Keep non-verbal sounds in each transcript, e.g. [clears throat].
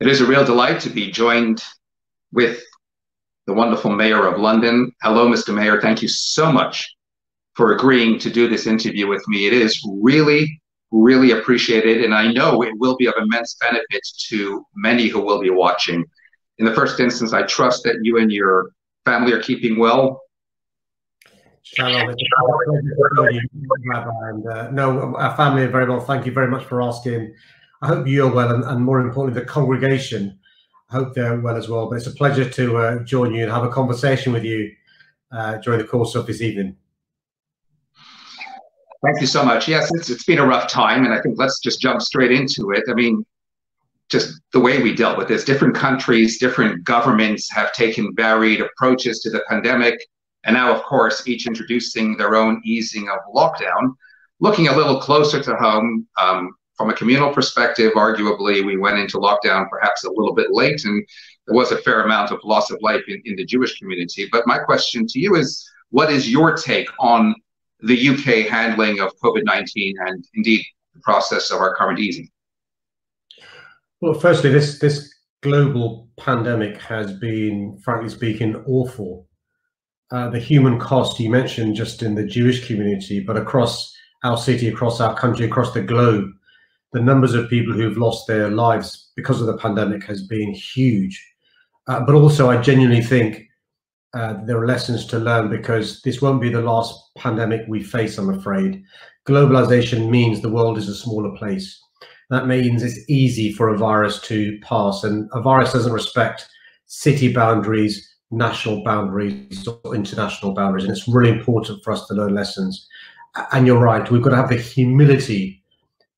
It is a real delight to be joined with the wonderful Mayor of London. Hello, Mr. Mayor. Thank you so much for agreeing to do this interview with me. It is really, really appreciated, and I know it will be of immense benefit to many who will be watching. In the first instance, I trust that you and your family are keeping well. Shalom. And uh, no, our family are very well. Thank you very much for asking. I hope you're well, and, and more importantly, the congregation. I hope they're well as well. But it's a pleasure to uh, join you and have a conversation with you uh, during the course of this evening. Thank you so much. Yes, it's, it's been a rough time, and I think let's just jump straight into it. I mean, just the way we dealt with this, different countries, different governments have taken varied approaches to the pandemic. And now, of course, each introducing their own easing of lockdown. Looking a little closer to home, um, from a communal perspective, arguably, we went into lockdown perhaps a little bit late, and there was a fair amount of loss of life in, in the Jewish community. But my question to you is what is your take on the UK handling of COVID 19 and indeed the process of our current easing? Well, firstly, this, this global pandemic has been, frankly speaking, awful. Uh, the human cost you mentioned just in the Jewish community, but across our city, across our country, across the globe, the numbers of people who've lost their lives because of the pandemic has been huge. Uh, but also, I genuinely think uh, there are lessons to learn because this won't be the last pandemic we face, I'm afraid. Globalization means the world is a smaller place. That means it's easy for a virus to pass, and a virus doesn't respect city boundaries, national boundaries, or international boundaries. And it's really important for us to learn lessons. And you're right, we've got to have the humility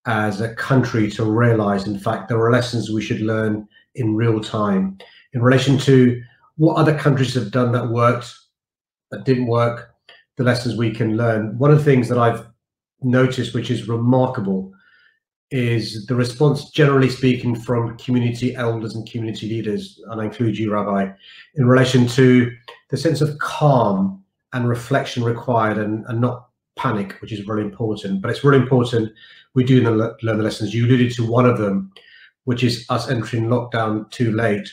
as a country to realize, in fact, there are lessons we should learn in real time in relation to what other countries have done that worked, that didn't work, the lessons we can learn. One of the things that I've noticed, which is remarkable, is the response, generally speaking, from community elders and community leaders, and I include you, Rabbi, in relation to the sense of calm and reflection required and, and not panic, which is really important. But it's really important we do learn the lessons. You alluded to one of them, which is us entering lockdown too late.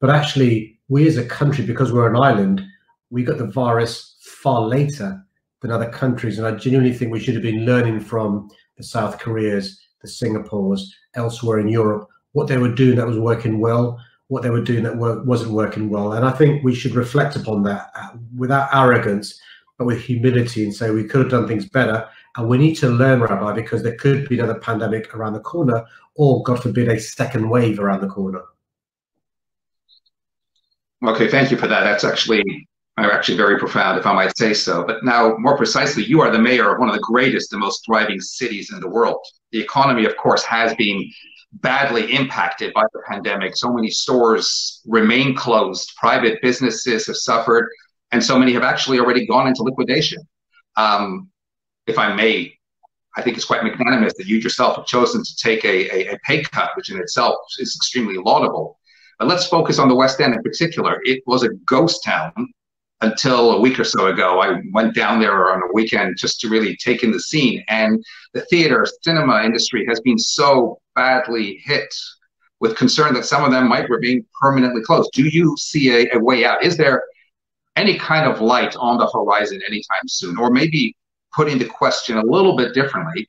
But actually, we as a country, because we're an island, we got the virus far later than other countries. And I genuinely think we should have been learning from the South Koreas, the Singapores, elsewhere in Europe, what they were doing that was working well, what they were doing that wasn't working well. And I think we should reflect upon that uh, without arrogance, but with humility and say we could have done things better and we need to learn, Rabbi, because there could be another pandemic around the corner, or God forbid, a second wave around the corner. Okay, thank you for that. That's actually actually very profound, if I might say so. But now, more precisely, you are the mayor of one of the greatest and most thriving cities in the world. The economy, of course, has been badly impacted by the pandemic. So many stores remain closed, private businesses have suffered, and so many have actually already gone into liquidation. Um, if I may, I think it's quite magnanimous that you yourself have chosen to take a, a, a, pay cut, which in itself is extremely laudable. But let's focus on the West End in particular. It was a ghost town until a week or so ago. I went down there on a weekend just to really take in the scene. And the theater, cinema industry has been so badly hit with concern that some of them might remain permanently closed. Do you see a, a way out? Is there any kind of light on the horizon anytime soon? Or maybe putting the question a little bit differently,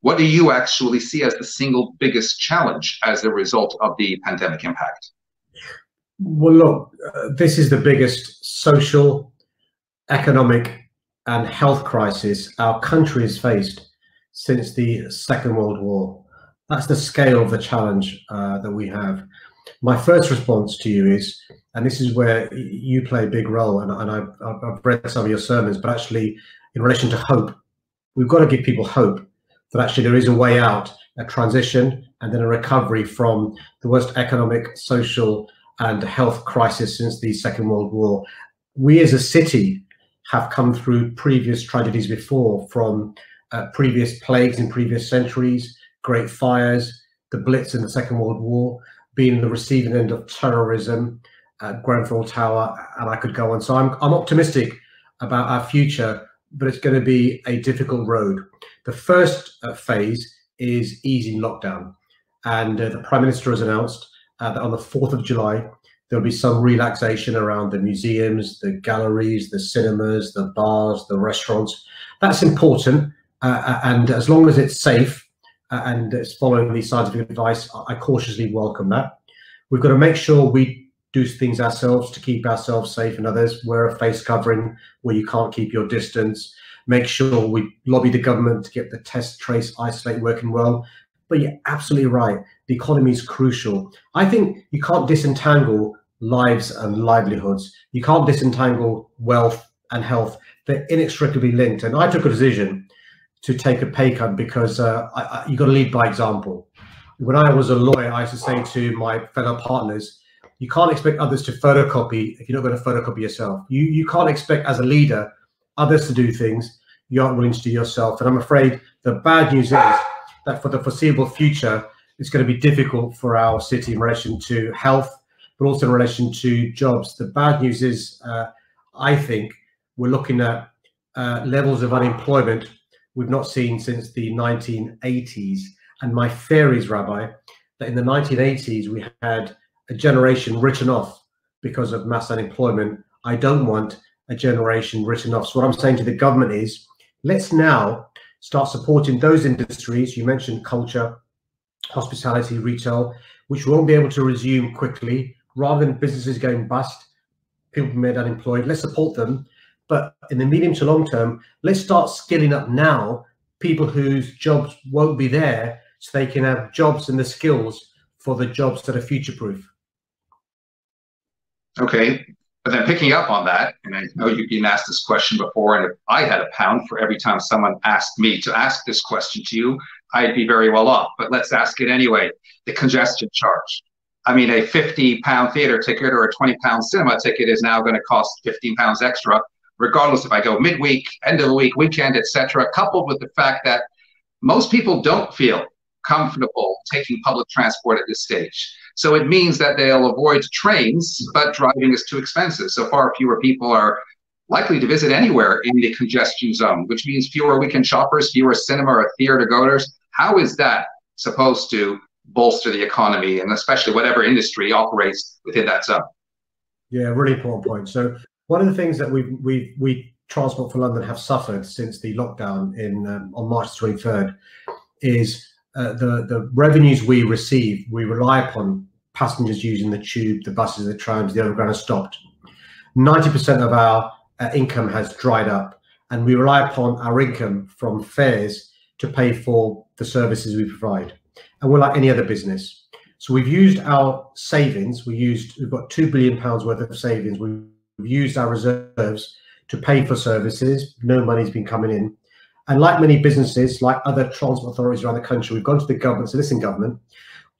what do you actually see as the single biggest challenge as a result of the pandemic impact? Well, look, uh, this is the biggest social, economic, and health crisis our country has faced since the Second World War. That's the scale of the challenge uh, that we have. My first response to you is, and this is where you play a big role, and, and I've, I've read some of your sermons, but actually in relation to hope. We've got to give people hope that actually there is a way out, a transition, and then a recovery from the worst economic, social, and health crisis since the Second World War. We as a city have come through previous tragedies before, from uh, previous plagues in previous centuries, great fires, the Blitz in the Second World War, being the receiving end of terrorism, uh, Grenfell Tower, and I could go on. So I'm, I'm optimistic about our future but it's going to be a difficult road. The first uh, phase is easing lockdown. And uh, the Prime Minister has announced uh, that on the 4th of July, there'll be some relaxation around the museums, the galleries, the cinemas, the bars, the restaurants. That's important. Uh, uh and as long as it's safe uh, and it's following the scientific advice, I cautiously welcome that. We've got to make sure we do things ourselves to keep ourselves safe and others. Wear a face covering where you can't keep your distance. Make sure we lobby the government to get the test, trace, isolate working well. But you're absolutely right. The economy is crucial. I think you can't disentangle lives and livelihoods. You can't disentangle wealth and health. They're inextricably linked. And I took a decision to take a pay cut because uh, I, I, you got to lead by example. When I was a lawyer, I used to say to my fellow partners, you can't expect others to photocopy if you're not going to photocopy yourself. You you can't expect as a leader others to do things you aren't willing to do yourself. And I'm afraid the bad news is that for the foreseeable future, it's going to be difficult for our city in relation to health, but also in relation to jobs. The bad news is, uh, I think, we're looking at uh, levels of unemployment we've not seen since the 1980s. And my fear is, Rabbi, that in the 1980s we had a generation written off because of mass unemployment. I don't want a generation written off. So what I'm saying to the government is, let's now start supporting those industries. You mentioned culture, hospitality, retail, which won't be able to resume quickly. Rather than businesses going bust, people made unemployed, let's support them. But in the medium to long term, let's start skilling up now people whose jobs won't be there so they can have jobs and the skills for the jobs that are future proof. Okay. But then picking up on that, and I know you've been asked this question before, and if I had a pound for every time someone asked me to ask this question to you, I'd be very well off. But let's ask it anyway. The congestion charge. I mean, a 50 pound theater ticket or a 20 pound cinema ticket is now going to cost 15 pounds extra, regardless if I go midweek, end of the week, weekend, etc. Coupled with the fact that most people don't feel comfortable taking public transport at this stage. So it means that they'll avoid trains, but driving is too expensive. So far fewer people are likely to visit anywhere in the congestion zone, which means fewer weekend shoppers, fewer cinema or theater goers. How is that supposed to bolster the economy and especially whatever industry operates within that zone? Yeah, really important point. So one of the things that we we we Transport for London have suffered since the lockdown in um, on March 23rd is uh, the the revenues we receive, we rely upon passengers using the tube, the buses, the trams, the overground has stopped. 90% of our uh, income has dried up, and we rely upon our income from fares to pay for the services we provide. And we're like any other business. So we've used our savings. We used we've got two billion pounds worth of savings. We've used our reserves to pay for services. No money's been coming in. And like many businesses, like other transport authorities around the country, we've gone to the government, so listen, government,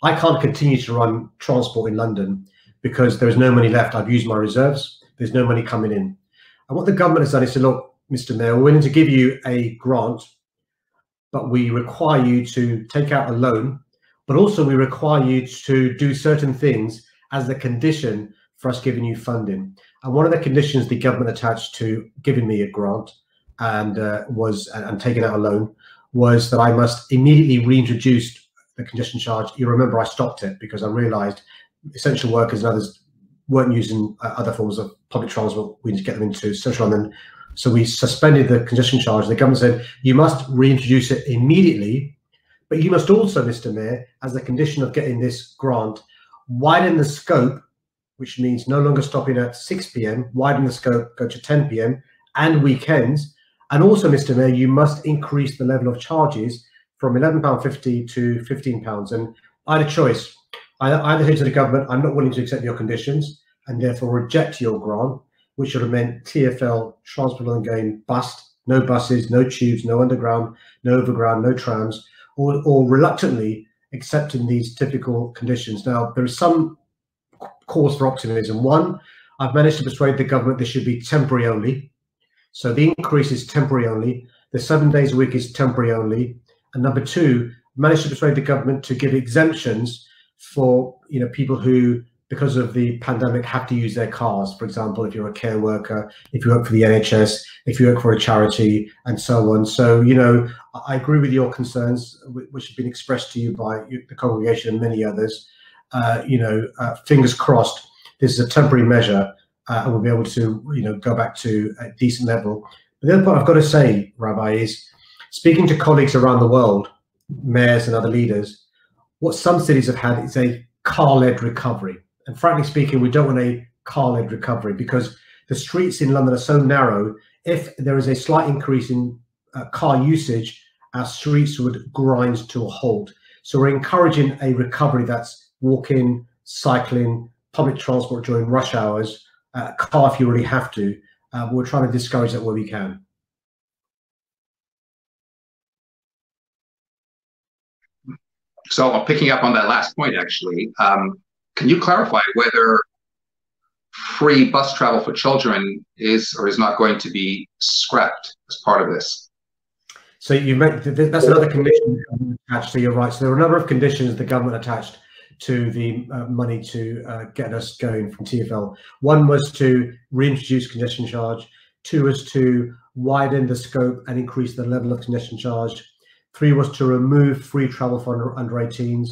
I can't continue to run transport in London because there is no money left. I've used my reserves. There's no money coming in. And what the government has done is said, look, Mr. Mayor, we're willing to give you a grant, but we require you to take out a loan, but also we require you to do certain things as the condition for us giving you funding. And one of the conditions the government attached to giving me a grant and uh, was and, taken out a loan was that I must immediately reintroduce the congestion charge. You remember I stopped it because I realised essential workers and others weren't using uh, other forms of public transport. We need to get them into central London. So we suspended the congestion charge. The government said you must reintroduce it immediately, but you must also, Mr. Mayor, as a condition of getting this grant, widen the scope, which means no longer stopping at 6 p.m., widen the scope, go to 10 p.m. and weekends, and also, Mr. Mayor, you must increase the level of charges from £11.50 to £15. And I had a choice. I either say to the government, I'm not willing to accept your conditions and therefore reject your grant, which would have meant TFL, Transport and going bust, no buses, no tubes, no underground, no overground, no trams, or, or reluctantly accepting these typical conditions. Now, there is some cause for optimism. One, I've managed to persuade the government this should be temporary only. So the increase is temporary only. The seven days a week is temporary only. And number two, managed to persuade the government to give exemptions for you know people who because of the pandemic have to use their cars for example if you're a care worker if you work for the nhs if you work for a charity and so on so you know i agree with your concerns which have been expressed to you by the congregation and many others uh, you know, uh, fingers crossed, this is a temporary measure uh, and we'll be able to, you know, go back to a decent level. But the other part I've got to say, Rabbi, is speaking to colleagues around the world, mayors and other leaders, what some cities have had is a car-led recovery. And frankly speaking, we don't want a car-led recovery because the streets in London are so narrow. If there is a slight increase in uh, car usage, our streets would grind to a halt. So we're encouraging a recovery that's walking, cycling, public transport during rush hours, uh, car if you really have to. Uh, we're trying to discourage that where we can. So I'm picking up on that last point, actually. Um, can you clarify whether free bus travel for children is or is not going to be scrapped as part of this? So you meant that's another condition attached. So you're right. So there are a number of conditions the government attached to the uh, money to uh, get us going from TFL. One was to reintroduce congestion charge. Two was to widen the scope and increase the level of congestion charge. Three was to remove free travel for under, under 18s.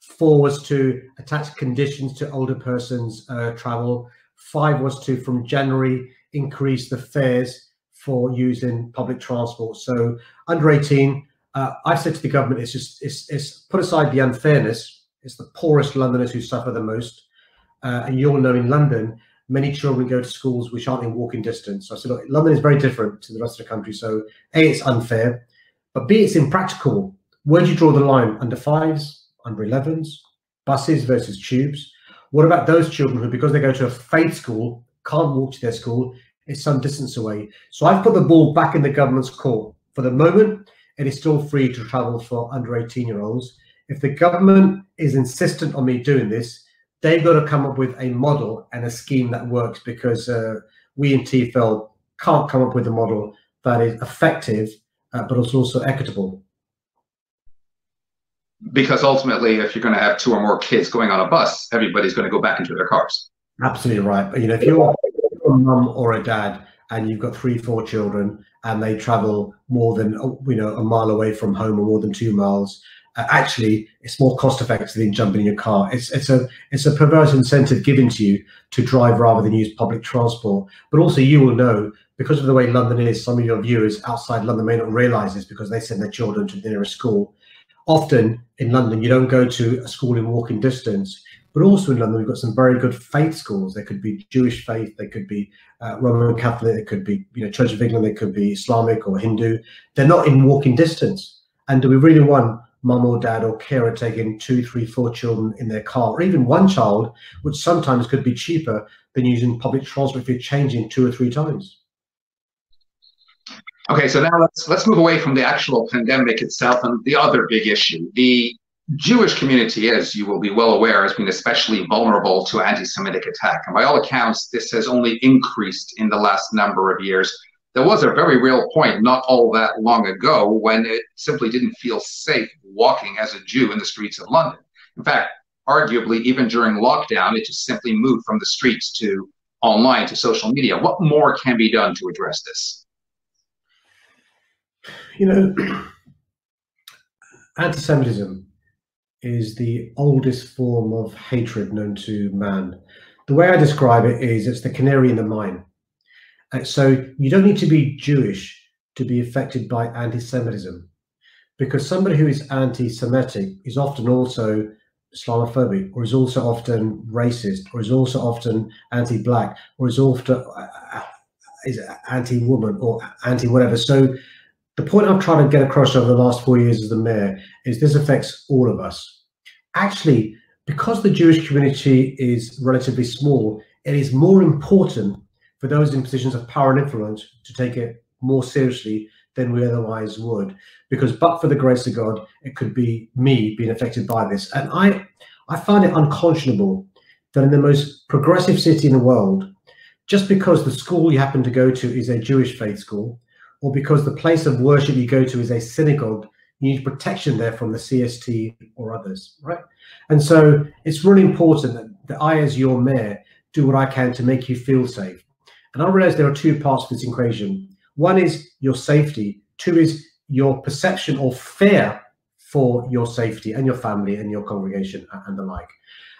Four was to attach conditions to older persons uh, travel. Five was to, from January, increase the fares for using public transport. So under 18, uh, I said to the government, it's just it's, it's put aside the unfairness. It's the poorest Londoners who suffer the most, uh, and you all know in London, many children go to schools which aren't in walking distance. So I said, look, London is very different to the rest of the country. So a, it's unfair, but b, it's impractical. Where do you draw the line? Under fives, under 11s, buses versus tubes. What about those children who, because they go to a faith school, can't walk to their school? it's some distance away. So I've put the ball back in the government's court. For the moment, it is still free to travel for under 18 year olds. If the government is insistent on me doing this, they've got to come up with a model and a scheme that works because uh, we in TFL can't come up with a model that is effective, uh, but it's also equitable. Because ultimately, if you're going to have two or more kids going on a bus, everybody's going to go back into their cars. Absolutely right. But you know, if you're a mum or a dad and you've got three, four children and they travel more than you know a mile away from home or more than two miles, uh, actually it's more cost effective than jumping in your car. It's it's a it's a perverse incentive given to you to drive rather than use public transport. But also you will know because of the way London is, some of your viewers outside London may not realise this because they send their children to the nearest school. Often in London, you don't go to a school in walking distance but also in London, we've got some very good faith schools. They could be Jewish faith, they could be uh, Roman Catholic, they could be you know Church of England, they could be Islamic or Hindu. They're not in walking distance. And do we really want mum or dad or carer taking two, three, four children in their car, or even one child, which sometimes could be cheaper than using public transport if you're changing two or three times? Okay, so now let's let's move away from the actual pandemic itself and the other big issue, the Jewish community, as you will be well aware, has been especially vulnerable to anti-Semitic attack. And by all accounts, this has only increased in the last number of years. There was a very real point not all that long ago when it simply didn't feel safe walking as a Jew in the streets of London. In fact, arguably, even during lockdown, it just simply moved from the streets to online to social media. What more can be done to address this? You know, [clears throat] anti-Semitism is the oldest form of hatred known to man. The way I describe it is it's the canary in the mine. Uh, so you don't need to be Jewish to be affected by anti-Semitism, because somebody who is anti-Semitic is often also Islamophobic, or is also often racist, or is also often anti-black, or is often uh, anti-woman or anti-whatever. So the point I'm trying to get across over the last four years as the mayor is this affects all of us. Actually, because the Jewish community is relatively small, it is more important for those in positions of power and influence to take it more seriously than we otherwise would. Because but for the grace of God, it could be me being affected by this. And I, I find it unconscionable that in the most progressive city in the world, just because the school you happen to go to is a Jewish faith school, or because the place of worship you go to is a synagogue, you need protection there from the CST or others, right? And so it's really important that, that I, as your mayor, do what I can to make you feel safe. And I realize there are two parts to this equation. One is your safety. Two is your perception or fear for your safety and your family and your congregation and the like.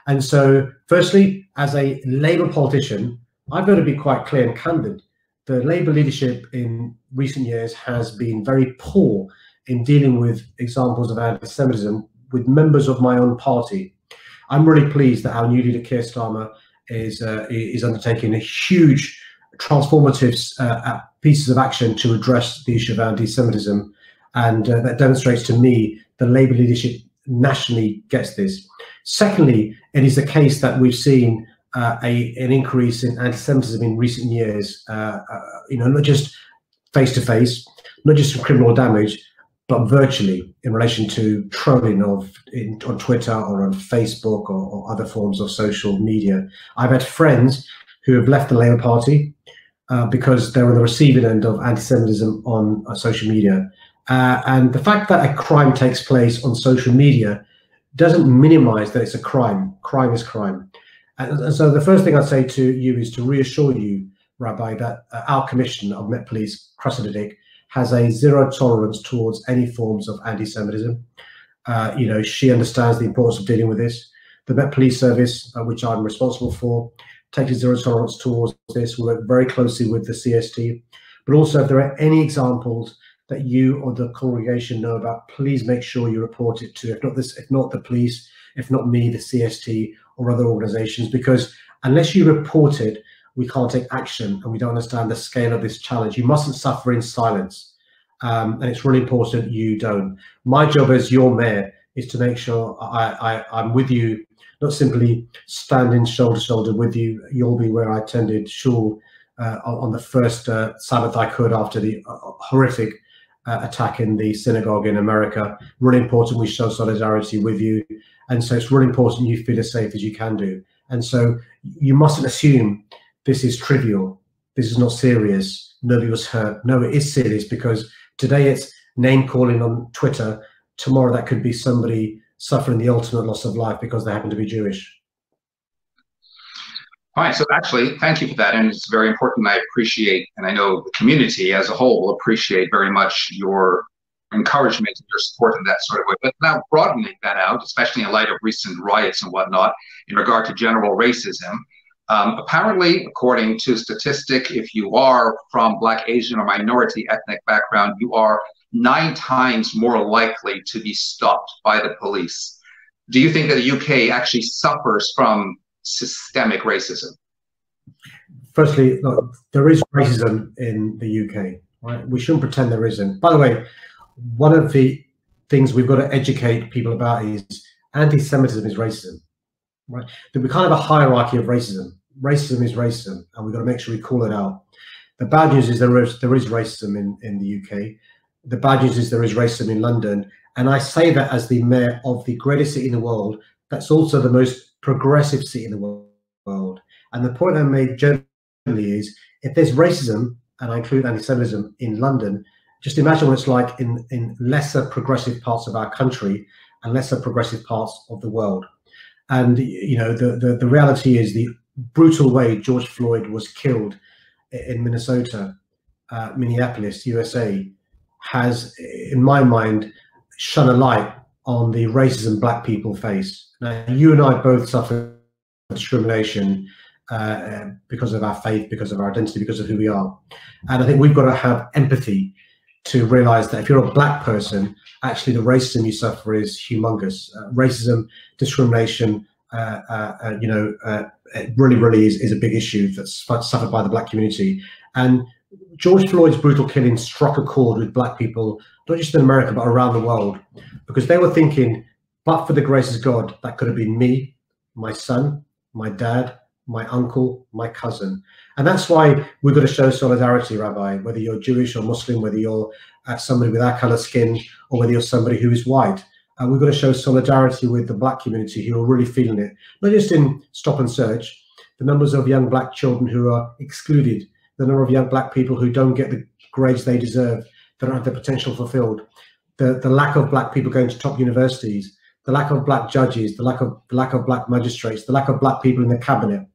And so, firstly, as a Labour politician, I've got to be quite clear and candid. The Labour leadership in recent years has been very poor in dealing with examples of anti-Semitism with members of my own party. I'm really pleased that our new leader, Keir Starmer, is uh, is undertaking a huge transformative uh, pieces of action to address the issue of anti-Semitism, and uh, that demonstrates to me the Labour leadership nationally gets this. Secondly, it is the case that we've seen uh, a an increase in anti-Semitism in recent years. Uh, uh, you know, not just face to face, not just from criminal damage, but virtually in relation to trolling of in, on Twitter or on Facebook or, or, other forms of social media. I've had friends who have left the Labour Party uh, because they were the receiving end of anti-Semitism on uh, social media. Uh, and the fact that a crime takes place on social media doesn't minimize that it's a crime. Crime is crime. And, and so the first thing I'd say to you is to reassure you, Rabbi, that uh, our commission of Met Police, Cressida has a zero tolerance towards any forms of anti-Semitism. Uh, you know, she understands the importance of dealing with this. The Met Police Service, which I'm responsible for, takes a zero tolerance towards this. We work very closely with the CST. But also, if there are any examples that you or the congregation know about, please make sure you report it to, if not this, if not the police, if not me, the CST or other organizations, because unless you report it, we can't take action and we don't understand the scale of this challenge. You mustn't suffer in silence. Um, and it's really important you don't. My job as your mayor is to make sure I, I, I'm with you not simply standing shoulder to shoulder with you. You'll be where I attended shul uh, on the first uh, Sabbath I could after the uh, horrific uh, attack in the synagogue in America. Really important we show solidarity with you. And so it's really important you feel as safe as you can do. And so you mustn't assume this is trivial. This is not serious. Nobody was hurt. No, it is serious because today it's name calling on Twitter. Tomorrow that could be somebody suffering the ultimate loss of life because they happen to be Jewish. All right. So actually, thank you for that, and it's very important. I appreciate, and I know the community as a whole will appreciate very much your encouragement and your support in that sort of way. But now broadening that out, especially in light of recent riots and whatnot, in regard to general racism. Um, apparently, according to statistic, if you are from Black, Asian, or minority ethnic background, you are nine times more likely to be stopped by the police. Do you think that the UK actually suffers from systemic racism? Firstly, look, there is racism in the UK. Right? We shouldn't pretend there isn't. By the way, one of the things we've got to educate people about is anti-Semitism is racism. Right? We kind of a hierarchy of racism. Racism is racism, and we've got to make sure we call it out. The bad news is there is there is racism in, in the UK the bad news is there is racism in London. And I say that as the mayor of the greatest city in the world. That's also the most progressive city in the world. And the point I made generally is if there's racism, and I include anti-Semitism in London, just imagine what it's like in, in lesser progressive parts of our country and lesser progressive parts of the world. And you know, the, the, the reality is the brutal way George Floyd was killed in Minnesota, uh, Minneapolis, USA, has, in my mind, shone a light on the racism black people face. Now, you and I both suffer discrimination uh, because of our faith, because of our identity, because of who we are. And I think we've got to have empathy to realize that if you're a black person, actually the racism you suffer is humongous. Uh, racism, discrimination, uh, uh, uh you know, uh, it really, really is, is a big issue that's suffered by the black community. And George Floyd's brutal killing struck a chord with black people, not just in America, but around the world, because they were thinking, but for the grace of God, that could have been me, my son, my dad, my uncle, my cousin. And that's why we've got to show solidarity, Rabbi, whether you're Jewish or Muslim, whether you're uh, somebody with our color skin, or whether you're somebody who is white. Uh, we've got to show solidarity with the black community who are really feeling it, not just in stop and search, the numbers of young black children who are excluded the number of young black people who don't get the grades they deserve, that don't have their potential fulfilled, the, the lack of black people going to top universities, the lack of black judges, the lack of the lack of black magistrates, the lack of black people in the cabinet,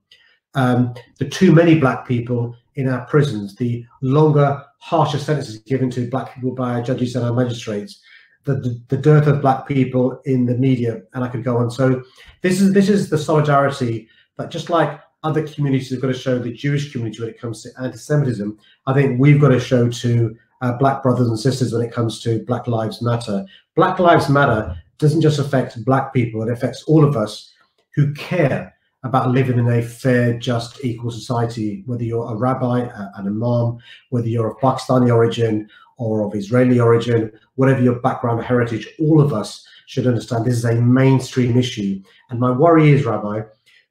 um, the too many black people in our prisons, the longer, harsher sentences given to black people by our judges and our magistrates, the, the, the dearth of black people in the media, and I could go on. So this is this is the solidarity that just like other communities have got to show the Jewish community when it comes to anti-Semitism, I think we've got to show to uh, black brothers and sisters when it comes to Black Lives Matter. Black Lives Matter doesn't just affect black people; it affects all of us who care about living in a fair, just, equal society. Whether you're a rabbi, an imam, whether you're of Pakistani origin or of Israeli origin, whatever your background or heritage, all of us should understand this is a mainstream issue. And my worry is, Rabbi,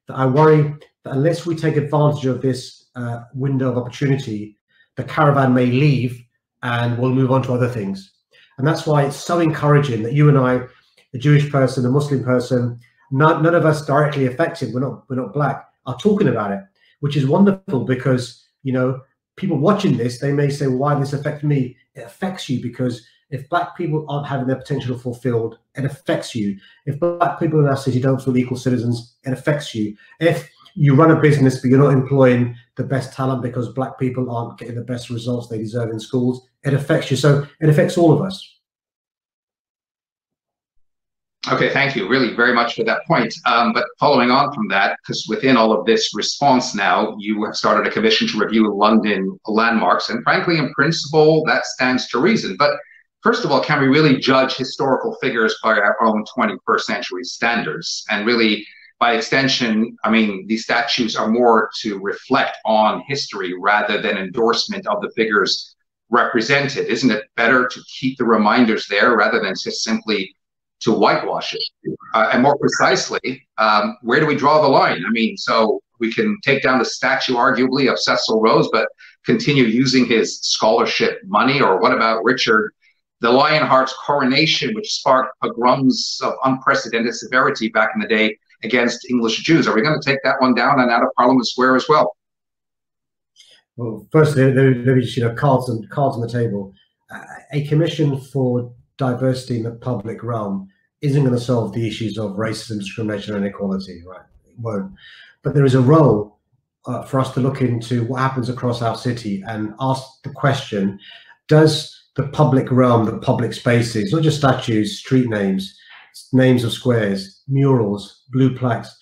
that I worry that unless we take advantage of this uh, window of opportunity, the caravan may leave and we'll move on to other things. And that's why it's so encouraging that you and I, a Jewish person, a Muslim person, none, none of us directly affected, we're not, we're not black, are talking about it, which is wonderful because, you know, people watching this, they may say, why this affect me? It affects you because if black people aren't having their potential fulfilled, it affects you. If black people in our city don't feel equal citizens, it affects you. If you run a business but you're not employing the best talent because black people aren't getting the best results they deserve in schools, it affects you. So it affects all of us. Okay, thank you really very much for that point. Um, but following on from that, because within all of this response now, you have started a commission to review London landmarks. And frankly, in principle, that stands to reason. But first of all, can we really judge historical figures by our own 21st century standards? And really, by extension, I mean, these statues are more to reflect on history rather than endorsement of the figures represented. Isn't it better to keep the reminders there rather than just simply to whitewash it? Uh, and more precisely, um, where do we draw the line? I mean, so we can take down the statue, arguably, of Cecil Rhodes, but continue using his scholarship money? Or what about Richard the Lionheart's coronation, which sparked pogroms of unprecedented severity back in the day against English Jews? Are we going to take that one down and out of Parliament Square as well? Well, firstly, let me just, you know, cards, and, cards on the table. a commission for diversity in the public realm isn't going to solve the issues of racism, discrimination, and inequality, right? It won't. But there is a role uh, for us to look into what happens across our city and ask the question: Does the public realm, the public spaces, not just statues, street names, names of squares, murals, blue plaques,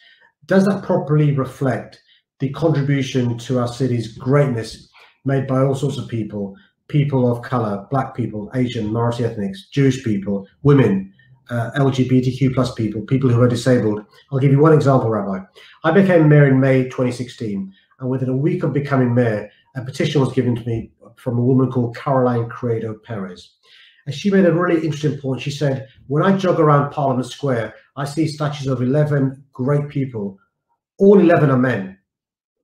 does that properly reflect the contribution to our city's greatness made by all sorts of people, people of color, black people, Asian, minority ethnics, Jewish people, women, uh, LGBTQ plus people, people who are disabled. I'll give you one example, Rabbi. I became mayor in May 2016, and within a week of becoming mayor, a petition was given to me from a woman called Caroline Criado Perez. And she made a really interesting point. She said, When I jog around Parliament Square, I see statues of 11 great people. All 11 are men.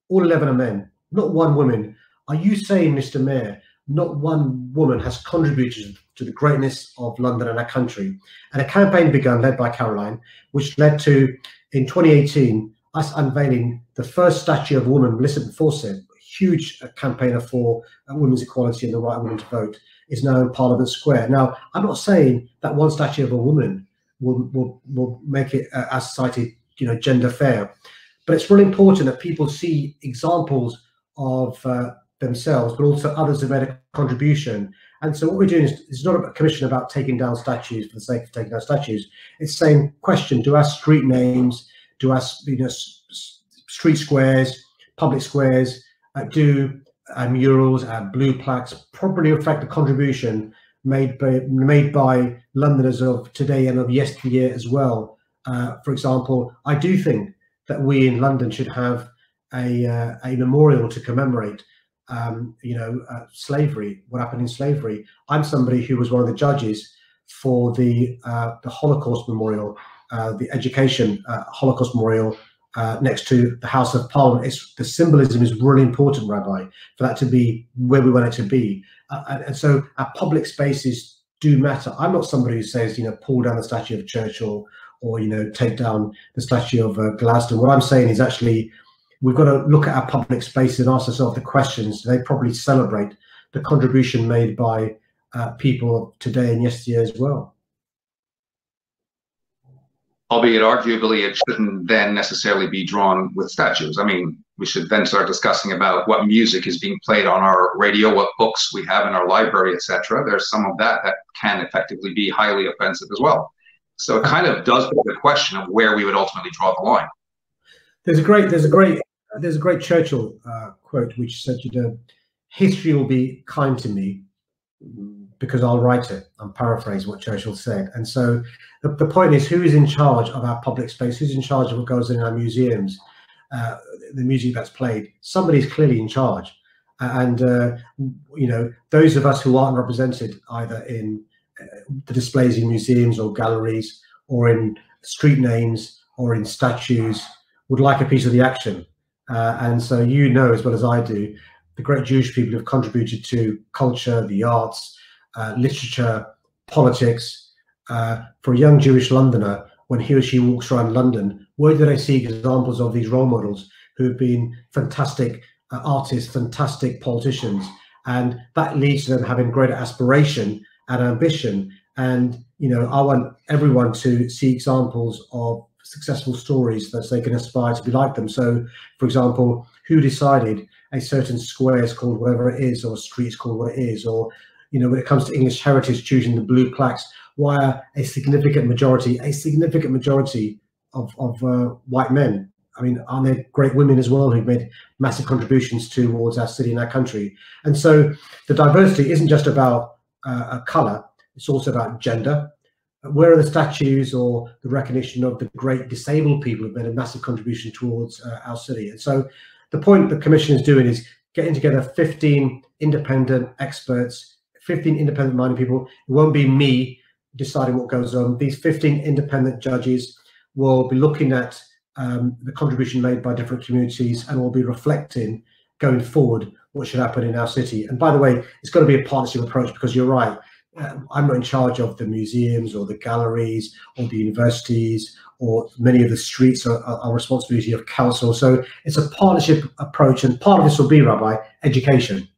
All 11 are men, not one woman. Are you saying, Mr. Mayor, not one woman has contributed to the greatness of London and our country? And a campaign began, led by Caroline, which led to, in 2018, us unveiling the first statue of a woman, Millicent a huge campaigner for uh, women's equality and the right of women to vote, is now in Parliament Square. Now, I'm not saying that one statue of a woman will will, will make it uh, our society, you know, gender fair, but it's really important that people see examples of uh, themselves, but also others have made a contribution. And so what we're doing is it's not a commission about taking down statues for the sake of taking down statues. It's saying, question: Do our street names, do our you know, street squares, public squares, uh, do uh, murals and blue plaques properly reflect the contribution made by made by Londoners of today and of yesteryear as well. Uh, for example, I do think that we in London should have a uh, a memorial to commemorate, um, you know, uh, slavery, what happened in slavery. I'm somebody who was one of the judges for the uh, the Holocaust Memorial, uh, the Education Holocaust Memorial uh, next to the House of Parliament. It's, the symbolism is really important, Rabbi, for that to be where we want it to be. Uh, and, and, so our public spaces do matter. I'm not somebody who says, you know, pull down the statue of Churchill or, you know, take down the statue of uh, Gladstone. What I'm saying is actually we've got to look at our public spaces and ask ourselves the questions. They probably celebrate the contribution made by uh, people today and yesterday as well albeit arguably it shouldn't then necessarily be drawn with statues. I mean, we should then start discussing about what music is being played on our radio, what books we have in our library, etc. There's some of that that can effectively be highly offensive as well. So it kind of does put the question of where we would ultimately draw the line. There's a great, there's a great, there's a great Churchill uh, quote which said, "You know, history will be kind to me because I'll write it." I'm paraphrasing what Churchill said. And so the, the point is, who is in charge of our public space? Who's in charge of what goes in our museums? Uh, the music that's played. Somebody's clearly in charge, and uh, you know those of us who aren't represented either in uh, the displays in museums or galleries or in street names or in statues would like a piece of the action. Uh, and so you know as well as I do, the great Jewish people who have contributed to culture, the arts, uh, literature, politics. Uh, for a young Jewish Londoner, when he or she walks around London, where do they see examples of these role models who've been fantastic uh, artists, fantastic politicians? And that leads to them having greater aspiration and ambition. And, you know, I want everyone to see examples of successful stories that they can aspire to be like them. So, for example, who decided a certain square is called whatever it is, or a street is called what it is, or you know, when it comes to English heritage, choosing the blue plaques, why are a significant majority, a significant majority of, of uh, white men. I mean, aren't there great women as well who've made massive contributions towards our city and our country? And so the diversity isn't just about uh, color, it's also about gender. Where are the statues or the recognition of the great disabled people who've made a massive contribution towards uh, our city? And so the point the commission is doing is getting together 15 independent experts, 15 independent minded people. It won't be me deciding what goes on. These 15 independent judges will be looking at um, the contribution made by different communities and will be reflecting going forward what should happen in our city. And by the way, it's got to be a partnership approach because you're right. Uh, I'm not in charge of the museums or the galleries or the universities or many of the streets are, are, are responsibility of council. So it's a partnership approach, and part of this will be, Rabbi, education,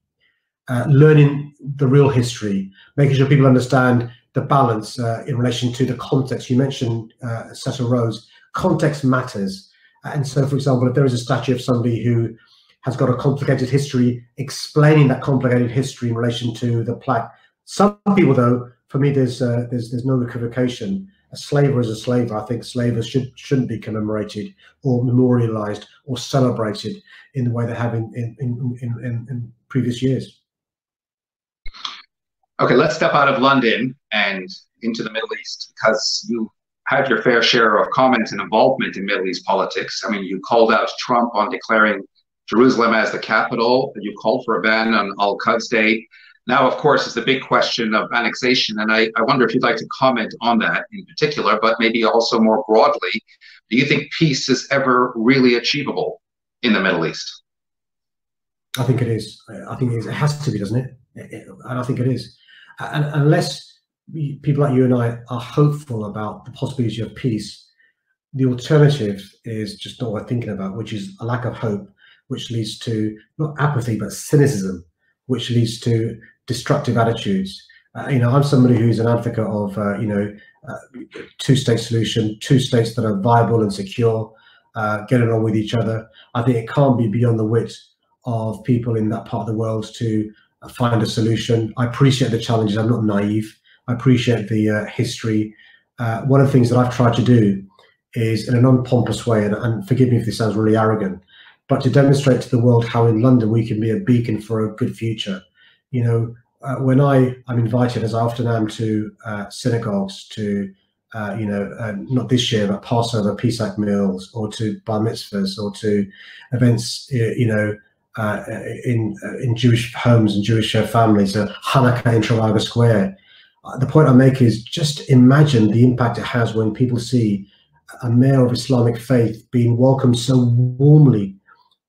uh, learning the real history, making sure people understand the balance uh, in relation to the context. You mentioned uh, Cecil Rhodes. Context matters. And so, for example, if there is a statue of somebody who has got a complicated history, explaining that complicated history in relation to the plaque. Some people, though, for me, there's uh, there's there's no equivocation. A slaver is a slaver. I think slavers should shouldn't be commemorated or memorialized or celebrated in the way they have in in in, in, in previous years. Okay, let's step out of London and into the Middle East because you have your fair share of comment and involvement in Middle East politics. I mean, you called out Trump on declaring Jerusalem as the capital. You called for a ban on Al Quds Day. Now, of course, it's the big question of annexation, and I, I wonder if you'd like to comment on that in particular, but maybe also more broadly. Do you think peace is ever really achievable in the Middle East? I think it is. I think is. it has to be, doesn't it? And I think it is and unless people like you and I are hopeful about the possibility of peace, the alternative is just not worth thinking about, which is a lack of hope, which leads to not apathy but cynicism, which leads to destructive attitudes. Uh, you know, I'm somebody who's an advocate of uh, you know uh, two-state solution, two states that are viable and secure, uh, getting on with each other. I think it can't be beyond the wit of people in that part of the world to find a solution. I appreciate the challenges. I'm not naive. I appreciate the uh, history. Uh, one of the things that I've tried to do is, in a non-pompous way, and, and, forgive me if this sounds really arrogant, but to demonstrate to the world how in London we can be a beacon for a good future. You know, uh, when I am invited, as I often am, to uh, synagogues, to uh, you know, uh, not this year, but Passover, Pesach meals, or to bar mitzvahs, or to events, you know, uh, in uh, in Jewish homes and Jewish uh, families, uh, Hanukkah in Trafalgar Square. Uh, the point I make is just imagine the impact it has when people see a mayor of Islamic faith being welcomed so warmly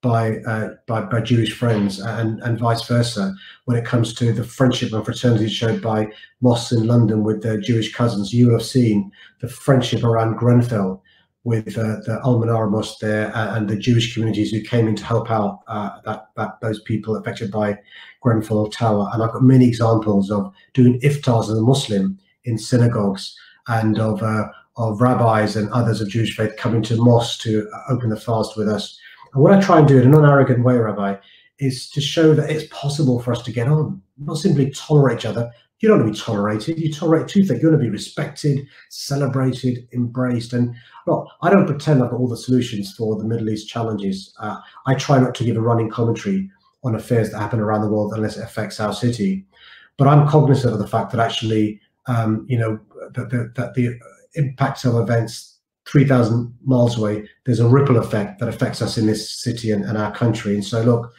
by, uh, by by Jewish friends and and vice versa when it comes to the friendship and fraternity showed by mosques in London with their Jewish cousins. You have seen the friendship around Grenfell with uh, the Al Manara Mosque there uh, and the Jewish communities who came in to help out uh, that, that those people affected by Grenfell Tower. And I've got many examples of doing iftars as a Muslim in synagogues and of uh, of rabbis and others of Jewish faith coming to mosques to open the fast with us. And what I try and do in a non-arrogant way, Rabbi, is to show that it's possible for us to get on, not simply tolerate each other. You don't want to be tolerated. You tolerate two things. You want to be respected, celebrated, embraced. And look, I don't pretend I've got all the solutions for the Middle East challenges. Uh, I try not to give a running commentary on affairs that happen around the world unless it affects our city. But I'm cognizant of the fact that actually, um, you know, that, that, the impacts of events 3,000 miles away, there's a ripple effect that affects us in this city and, and our country. And so, look,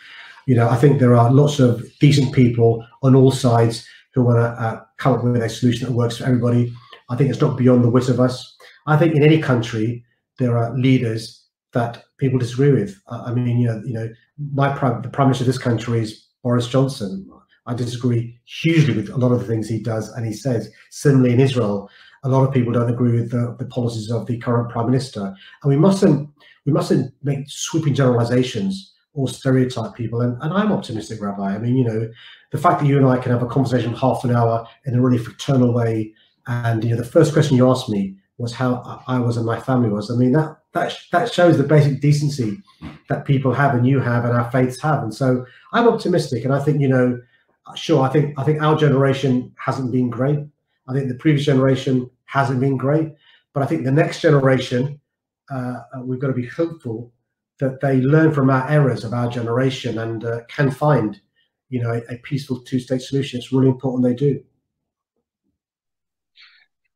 you know, I think there are lots of decent people on all sides who want to uh, come up with a solution that works for everybody. I think it's not beyond the wit of us. I think in any country there are leaders that people disagree with. I mean, you know, you know, my prime, the prime minister of this country is Boris Johnson. I disagree hugely with a lot of the things he does and he says. Similarly, in Israel, a lot of people don't agree with the, the policies of the current prime minister, and we mustn't we mustn't make sweeping generalizations or stereotype people. And, and I'm optimistic, Rabbi. I mean, you know, the fact that you and I can have a conversation half an hour in a really fraternal way, and you know, the first question you asked me was how I was and my family was. I mean, that that that shows the basic decency that people have and you have and our faiths have. And so I'm optimistic, and I think you know, sure, I think I think our generation hasn't been great. I think the previous generation hasn't been great, but I think the next generation, uh, we've got to be hopeful that they learn from our errors of our generation and uh, can find, you know, a, a peaceful two-state solution. It's really important they do.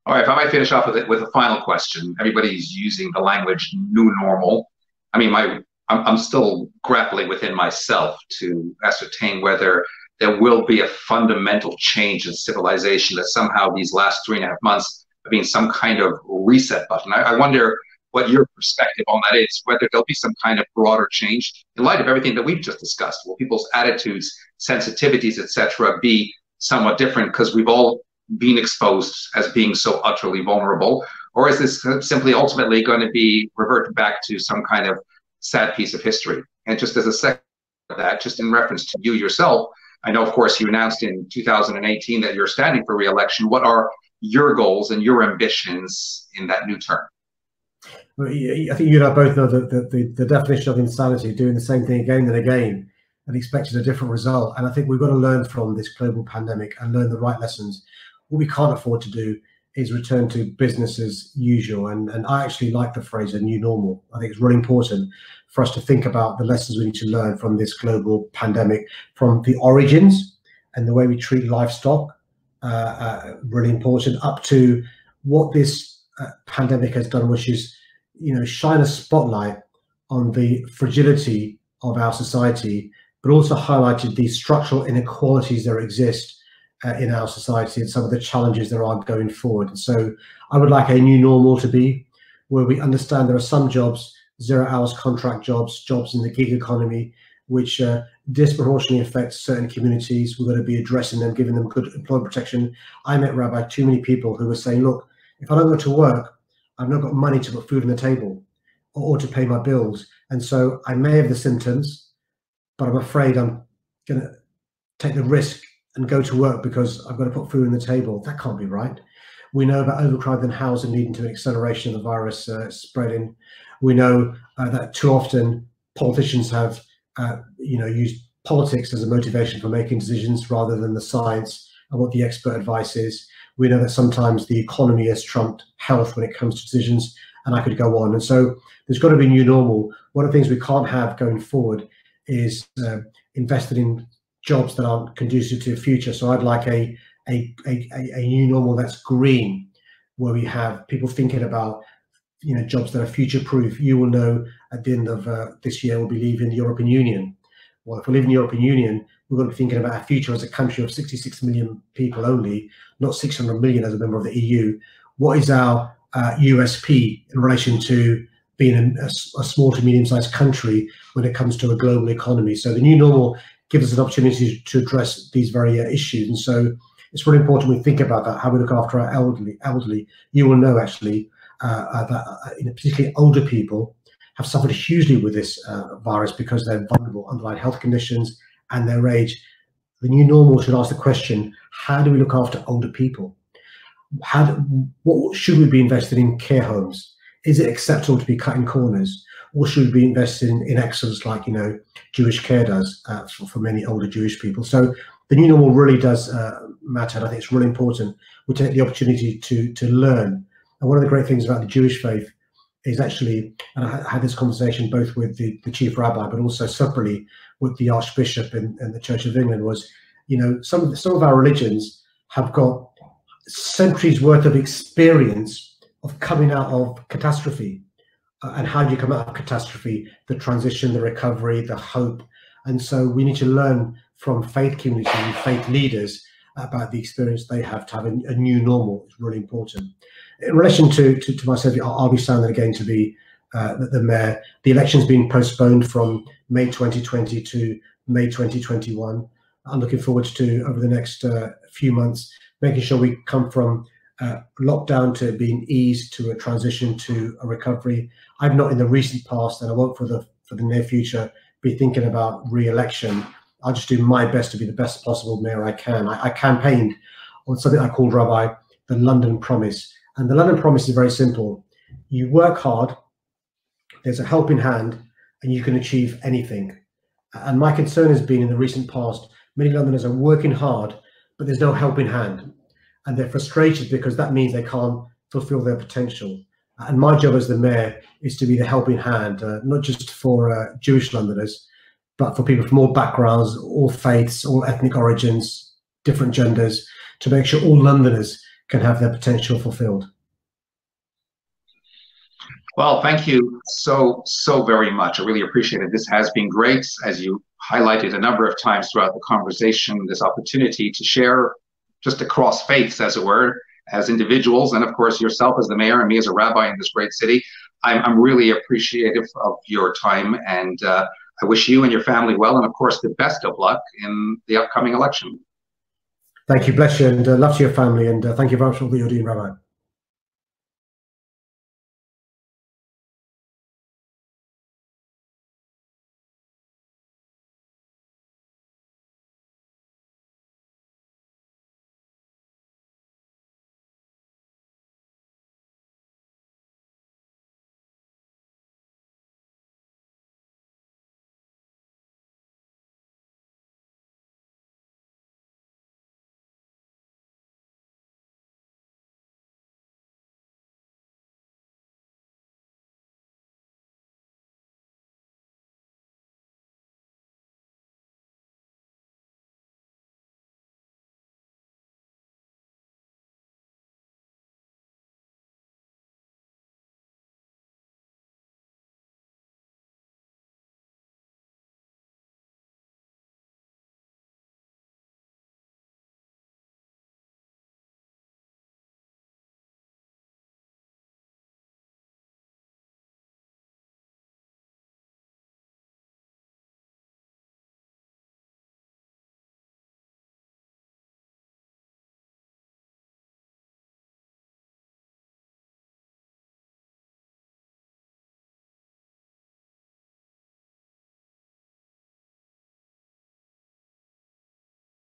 All right, if I might finish off with it with a final question. Everybody's using the language "new normal." I mean, my I'm, I'm still grappling within myself to ascertain whether there will be a fundamental change in civilization. That somehow these last three and a half months have been some kind of reset button. I, I wonder what your perspective on that is, whether there'll be some kind of broader change in light of everything that we've just discussed. Will people's attitudes, sensitivities, etc., be somewhat different because we've all been exposed as being so utterly vulnerable, or is this simply ultimately going to be reverted back to some kind of sad piece of history? And just as a second of that, just in reference to you yourself, I know, of course, you announced in 2018 that you're standing for re-election. What are your goals and your ambitions in that new term? I think you and I both know that the, the, the, definition of insanity, doing the same thing again and again and expecting a different result. And I think we've got to learn from this global pandemic and learn the right lessons. What we can't afford to do is return to business as usual. And, and I actually like the phrase a new normal. I think it's really important for us to think about the lessons we need to learn from this global pandemic, from the origins and the way we treat livestock, uh, uh, really important, up to what this uh, pandemic has done, which is you know shine a spotlight on the fragility of our society, but also highlighted the structural inequalities that exist uh, in our society and some of the challenges there are going forward. So I would like a new normal to be where we understand there are some jobs, zero hours contract jobs, jobs in the gig economy, which uh, disproportionately affect certain communities. We're going to be addressing them, giving them good employment protection. I met, Rabbi, too many people who were saying, look, if I don't go to work, I've not got money to put food on the table or, or to pay my bills. And so I may have the symptoms, but I'm afraid I'm going to take the risk and go to work because I've got to put food on the table. That can't be right. We know about overcrowded housing leading to an acceleration of the virus uh, spreading. We know uh, that too often politicians have, uh, you know, used politics as a motivation for making decisions rather than the science and what the expert advice is. We know that sometimes the economy has trumped health when it comes to decisions, and I could go on. And so there's got to be new normal. One of the things we can't have going forward is uh, invested in jobs that aren't conducive to the future. So I'd like a, a, a, a new normal that's green, where we have people thinking about you know jobs that are future proof. You will know at the end of uh, this year we'll be leaving the European Union. Well, if we live in the European Union, we're going to be thinking about our future as a country of 66 million people only, not 600 million as a member of the EU. What is our uh, USP in relation to being a, a, small to medium-sized country when it comes to a global economy? So the new normal gives us an opportunity to address these very uh, issues, and so it's really important we think about that. How we look after our elderly. Elderly, you will know actually uh, uh that uh, particularly older people have suffered hugely with this uh, virus because they're vulnerable underlying health conditions and their age, the new normal should ask the question, how do we look after older people? How do, what should we be invested in care homes? Is it acceptable to be cutting corners? or should we be invested in, in excellence like you know Jewish care does uh, for, for, many older Jewish people? So the new normal really does uh, matter, and I think it's really important we take the opportunity to to learn. And one of the great things about the Jewish faith is actually, and I had this conversation both with the, the chief rabbi, but also separately with the Archbishop in, the Church of England, was you know some of the, some of our religions have got centuries worth of experience of coming out of catastrophe. Uh, and how do you come out of catastrophe? The transition the recovery the hope. And so we need to learn from faith communities and faith leaders about the experience they have to have a, a new normal. It's really important in relation to to, to myself I'll, be standing again to be uh, the, the mayor the election's been postponed from may 2020 to may 2021 i'm looking forward to over the next uh, few months making sure we come from uh, lockdown to being eased to a transition to a recovery. I'm not in the recent past, and I won't for the for the near future be thinking about re-election. I'll just do my best to be the best possible mayor I can. I, I campaigned on something I called Rabbi the London Promise, and the London Promise is very simple. You work hard. There's a helping hand, and you can achieve anything. And my concern has been in the recent past, many Londoners are working hard but there's no helping hand. And they're frustrated because that means they can't fulfill their potential. And my job as the mayor is to be the helping hand, uh, not just for uh, Jewish Londoners, but for people from all backgrounds, all faiths, all ethnic origins, different genders, to make sure all Londoners can have their potential fulfilled. Well, thank you so, so very much. I really appreciate it. This has been great. As you highlighted a number of times throughout the conversation, this opportunity to share just across faiths, as it were, as individuals, and of course yourself as the mayor and me as a rabbi in this great city. I'm, I'm really appreciative of your time, and uh, I wish you and your family well, and of course the best of luck in the upcoming election. Thank you, bless you, and uh, love to your family, and uh, thank you very much for all that you're doing, Rabbi.